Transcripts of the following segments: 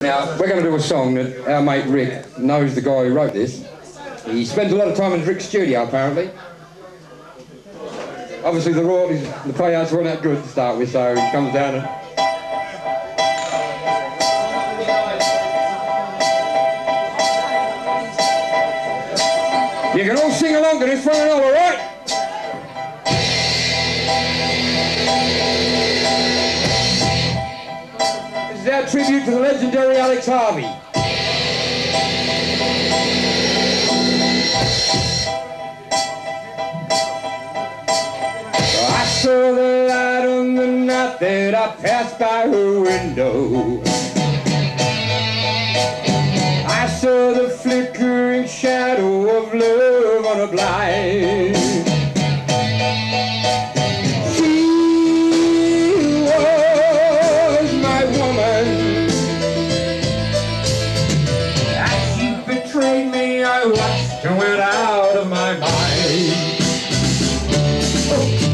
Now, we're going to do a song that our mate Rick knows the guy who wrote this. He spends a lot of time in Rick's studio, apparently. Obviously, the royalties, the payouts weren't that good to start with, so he comes down and... You can all sing along to this one all right? Tribute to the legendary Alex Harvey. I saw the light on the night that I passed by her window. I saw the flickering shadow of love on a blind. And went out of my mind. Oh,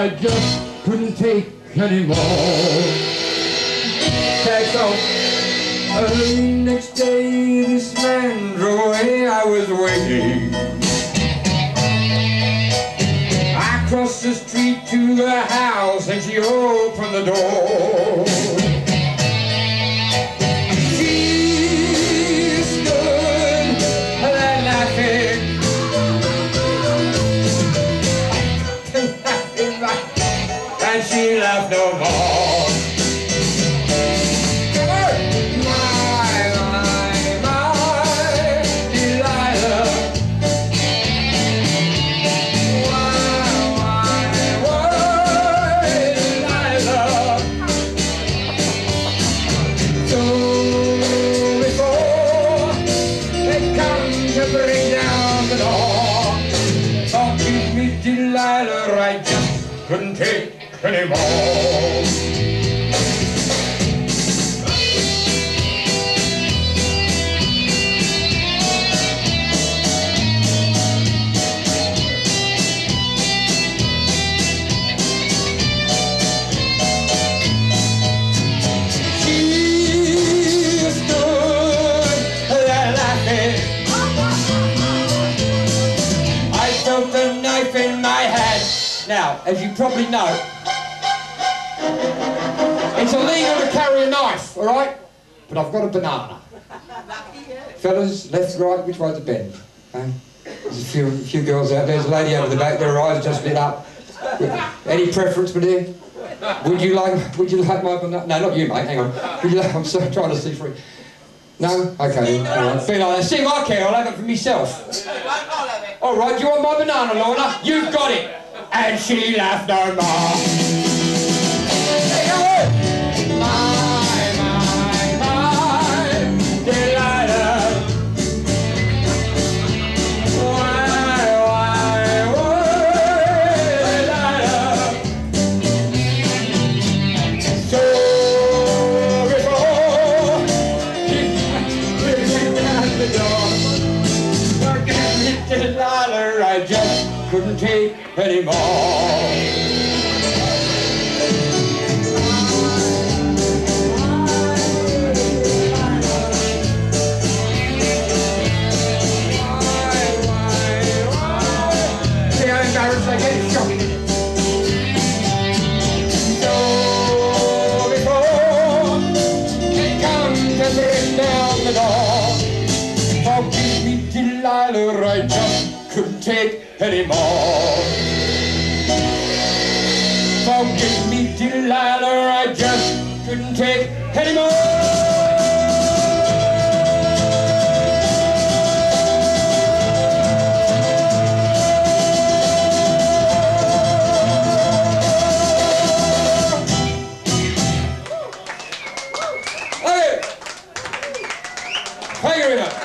I just couldn't take anymore. Take off. Early next day, this man drove away. I was waiting. I crossed the street to the house, and she opened the door. Delilah, I just couldn't take anymore. She stood there laughing. I felt the knife in my hand. Now, as you probably know, it's illegal to carry a knife, all right? But I've got a banana. Fellas, left, right, which way to bend? Okay? There's a few, few girls out there. There's a lady over the back. Their eyes just lit up. Any preference, my dear? Would you like? Would you like my banana? No, not you, mate. Hang on. Would you like? I'm trying to see through. No? Okay. All right. Feel like. See I care. I'll have it for myself. All right. Do you want my banana, Lorna? You've got it. And she laughed no more. I just couldn't take anymore. couldn't take anymore. Forgive me, Delilah, I just couldn't take anymore. Fire it up!